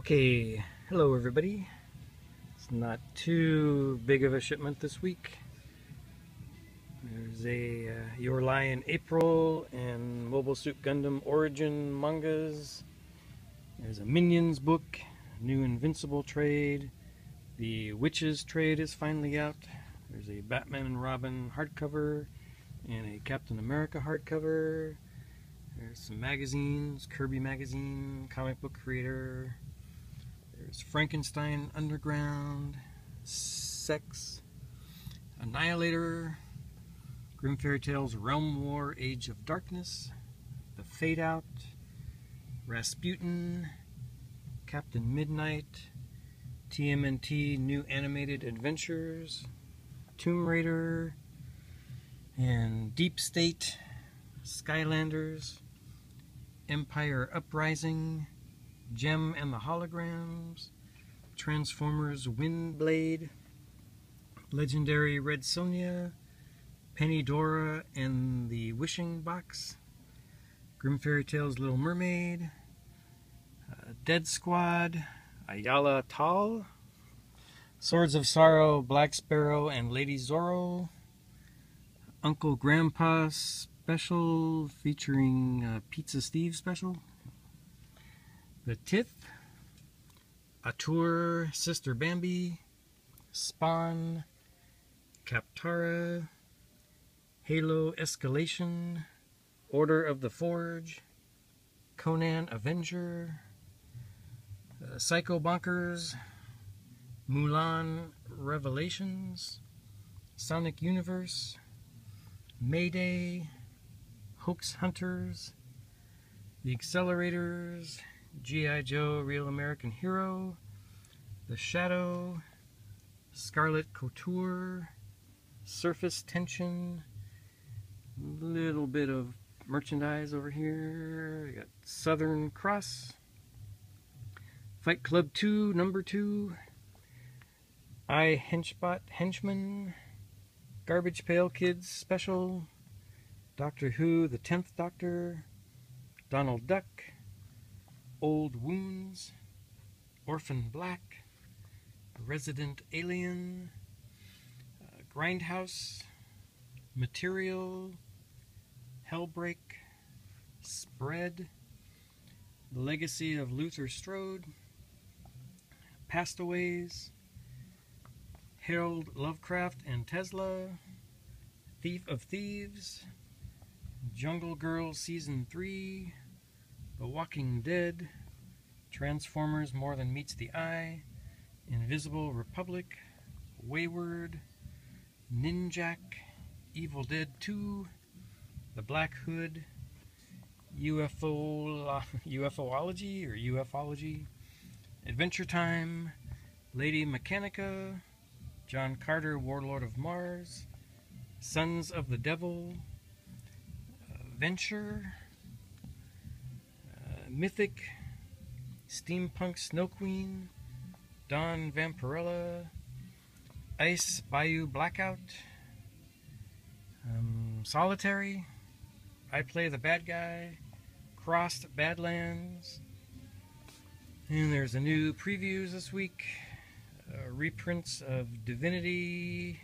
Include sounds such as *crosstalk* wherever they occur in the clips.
Okay, hello everybody. It's not too big of a shipment this week. There's a uh, Your Lie in April and Mobile Suit Gundam Origin mangas. There's a Minions book, new Invincible trade. The Witches trade is finally out. There's a Batman and Robin hardcover and a Captain America hardcover. There's some magazines, Kirby Magazine, Comic Book Creator, there's Frankenstein Underground, Sex, Annihilator, Grimm Fairy Tales Realm War Age of Darkness, The Fade Out, Rasputin, Captain Midnight, TMNT New Animated Adventures, Tomb Raider, and Deep State, Skylanders, Empire Uprising, Jem and the Holograms, Transformers Windblade, Legendary Red Sonja, Penny Dora and the Wishing Box, Grimm Fairy Tales Little Mermaid, uh, Dead Squad, Ayala Tal, Swords of Sorrow, Black Sparrow and Lady Zorro, Uncle Grandpa special featuring uh, Pizza Steve special. The Tithe, Atour, Sister Bambi, Spawn, Captara, Halo Escalation, Order of the Forge, Conan Avenger, uh, Psycho Bonkers, Mulan Revelations, Sonic Universe, Mayday, Hoax Hunters, The Accelerators, G.I. Joe Real American Hero, The Shadow, Scarlet Couture, Surface Tension, little bit of merchandise over here. Got Southern Cross, Fight Club 2, number 2, I Henchbot Henchman, Garbage Pail Kids Special, Doctor Who, The Tenth Doctor, Donald Duck, Old Wounds, Orphan Black, Resident Alien, uh, Grindhouse, Material, Hellbreak, Spread, The Legacy of Luther Strode, Pastaways, Herald Lovecraft and Tesla, Thief of Thieves, Jungle Girl Season 3, The Walking Dead, Transformers More Than Meets the Eye, Invisible Republic, Wayward, Ninjak, Evil Dead 2, The Black Hood, UFO UFOlogy *laughs* or UFology, Adventure Time, Lady Mechanika, John Carter, Warlord of Mars, Sons of the Devil, Venture, Mythic, Steampunk Snow Queen, Dawn Vampirella, Ice Bayou Blackout, um, Solitary, I Play the Bad Guy, Crossed Badlands, and there's a new previews this week, uh, reprints of Divinity,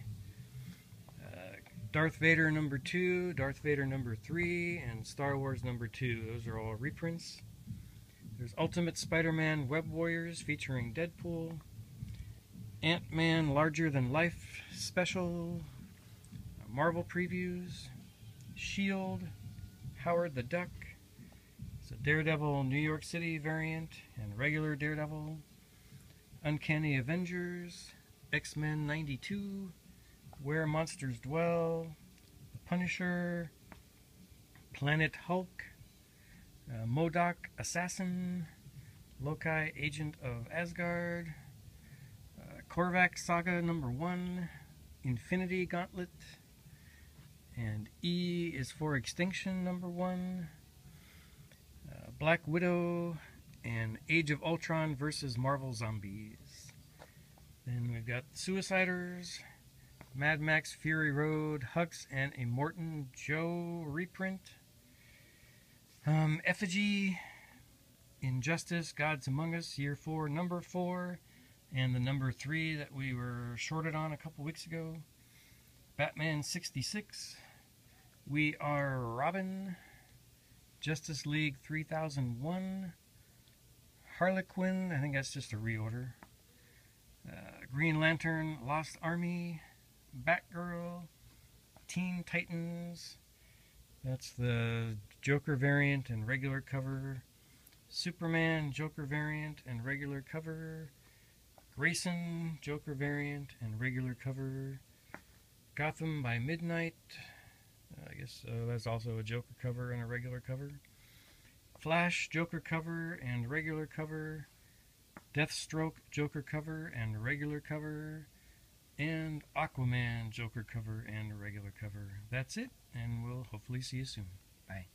uh, Darth Vader number 2, Darth Vader number 3, and Star Wars number 2. Those are all reprints. There's Ultimate Spider-Man Web Warriors featuring Deadpool, Ant-Man Larger Than Life special, Marvel previews, Shield, Howard the Duck, it's a Daredevil New York City variant, and regular Daredevil, Uncanny Avengers, X-Men 92, Where Monsters Dwell, The Punisher, Planet Hulk, uh, MODOK Assassin, Loki Agent of Asgard, uh, Korvac Saga number 1, Infinity Gauntlet, and E is for Extinction number 1, uh, Black Widow, and Age of Ultron versus Marvel Zombies. Then we've got Suiciders, Mad Max Fury Road, Hux, and a Morton Joe reprint. Um, Effigy, Injustice, Gods Among Us, Year 4, Number 4, and the number 3 that we were shorted on a couple weeks ago. Batman 66, We Are Robin, Justice League 3001, Harley Quinn, I think that's just a reorder, uh, Green Lantern, Lost Army, Batgirl, Teen Titans, that's the Joker variant and regular cover. Superman Joker variant and regular cover. Grayson Joker variant and regular cover. Gotham by Midnight. I guess uh, that's also a Joker cover and a regular cover. Flash Joker cover and regular cover. Deathstroke Joker cover and regular cover. And Aquaman Joker cover and a regular cover. That's it, and we'll hopefully see you soon. Bye.